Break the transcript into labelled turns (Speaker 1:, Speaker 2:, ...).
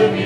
Speaker 1: to be.